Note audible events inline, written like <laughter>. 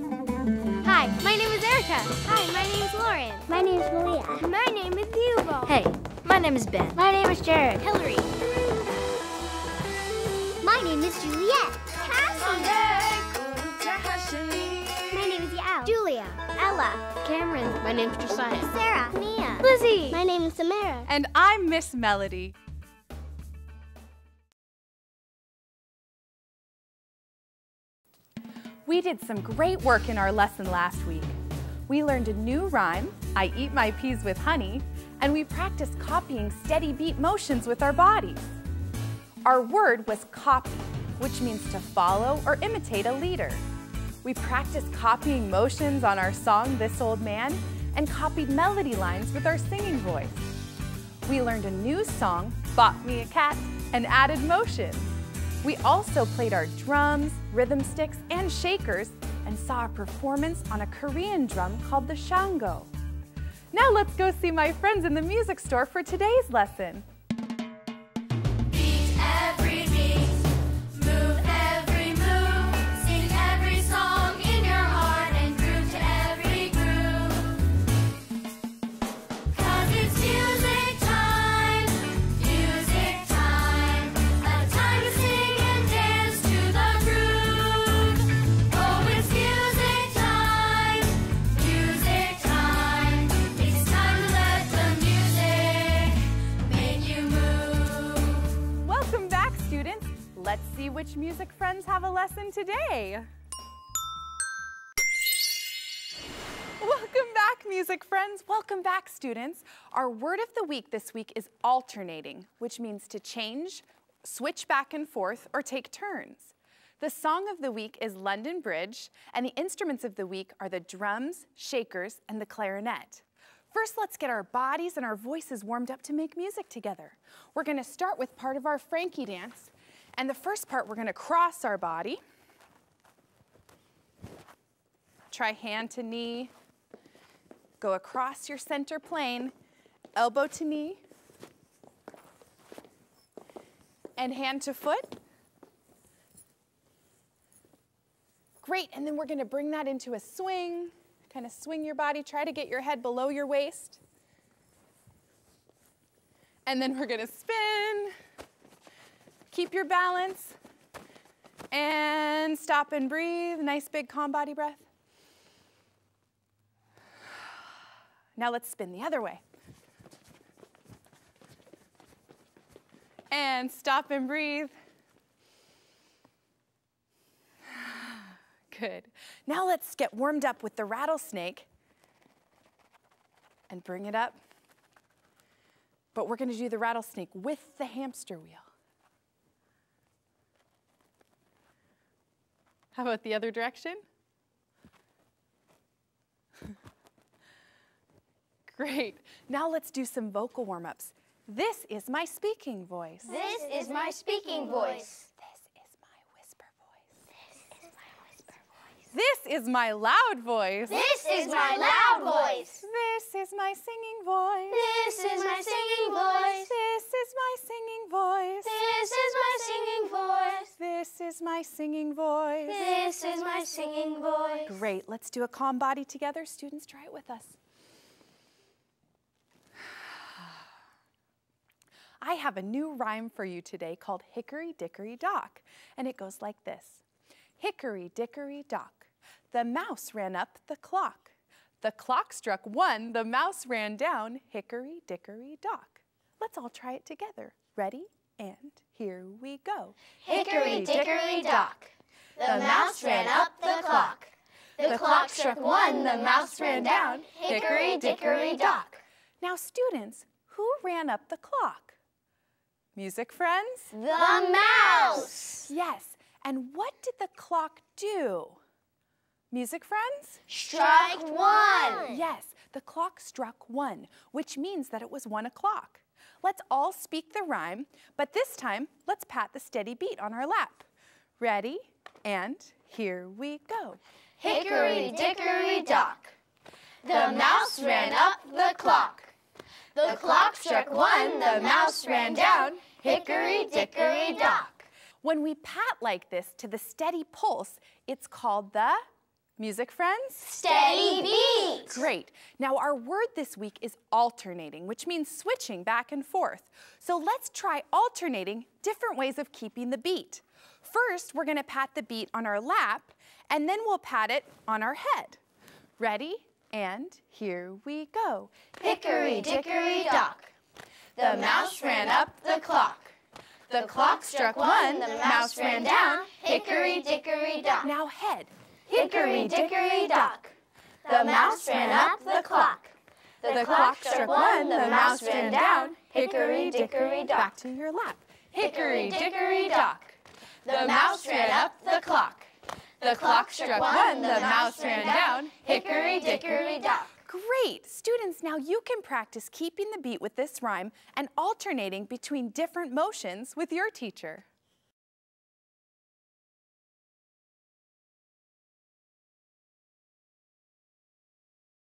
Hi, my name is Erica. Hi, my name is Lauren. My name is Malia. My name is Hugo. Hey, my name is Ben. My name is Jared. Hillary. My name is Juliet. Cassie. My name is Yao. Julia. Ella. Cameron. My name's Josiah. Sarah. Mia. Lizzie. My name is Samara. And I'm Miss Melody. We did some great work in our lesson last week. We learned a new rhyme, I eat my peas with honey, and we practiced copying steady beat motions with our bodies. Our word was copy, which means to follow or imitate a leader. We practiced copying motions on our song, This Old Man, and copied melody lines with our singing voice. We learned a new song, Bought Me a Cat, and added motion. We also played our drums, rhythm sticks, and shakers, and saw a performance on a Korean drum called the janggu. Now let's go see my friends in the music store for today's lesson. Which music friends have a lesson today. Welcome back, music friends. Welcome back, students. Our word of the week this week is alternating, which means to change, switch back and forth, or take turns. The song of the week is London Bridge, and the instruments of the week are the drums, shakers, and the clarinet. First, let's get our bodies and our voices warmed up to make music together. We're gonna start with part of our Frankie dance, and the first part, we're gonna cross our body. Try hand to knee, Go across your center plane, elbow to knee, and hand to foot. Great, and then we're gonna bring that into a swing. Kind of swing your body, try to get your head below your waist. And then we're gonna spin. Keep your balance. And stop and breathe. Nice big calm body breath. Now let's spin the other way. And stop and breathe. Good. Now let's get warmed up with the rattlesnake and bring it up. But we're going to do the rattlesnake with the hamster wheel. How about the other direction? <laughs> Great. Now let's do some vocal warm-ups. This is my speaking voice. This is my speaking voice. This is my whisper voice. This is my loud voice. This is my loud voice. This is my singing voice. This is This is my singing voice. This is my singing voice. Great. Let's do a calm body together. Students, try it with us. <sighs> I have a new rhyme for you today called Hickory Dickory Dock, and it goes like this. Hickory Dickory Dock, the mouse ran up the clock. The clock struck one, the mouse ran down, Hickory Dickory Dock. Let's all try it together. Ready? And here we go. Hickory dickory dock. The mouse ran up the clock. The clock struck one, the mouse ran down. Hickory dickory dock. Now, students, who ran up the clock? Music friends? The mouse Yes. And what did the clock do? Music friends? struck one. Yes, the clock struck one, which means that it was one o'clock. Let's all speak the rhyme, but this time, let's pat the steady beat on our lap. Ready? And here we go. Hickory dickory dock. The mouse ran up the clock. The clock struck one, the mouse ran down. Hickory dickory dock. When we pat like this to the steady pulse, it's called the Music friends? Steady beat. Great. Now our word this week is alternating, which means switching back and forth. So let's try alternating different ways of keeping the beat. First, we're gonna pat the beat on our lap, and then we'll pat it on our head. Ready? And here we go. Hickory dickory dock. The mouse ran up the clock. The clock struck one, the mouse ran down. Hickory dickory dock. Now head. Hickory dickory dock. The mouse ran up the clock. The clock struck one, the mouse ran down. Hickory dickory dock. Back to your lap. Hickory dickory dock. The mouse ran up the clock. The clock struck one, the mouse ran down. Hickory dickory dock. Great! Students, now you can practice keeping the beat with this rhyme and alternating between different motions with your teacher.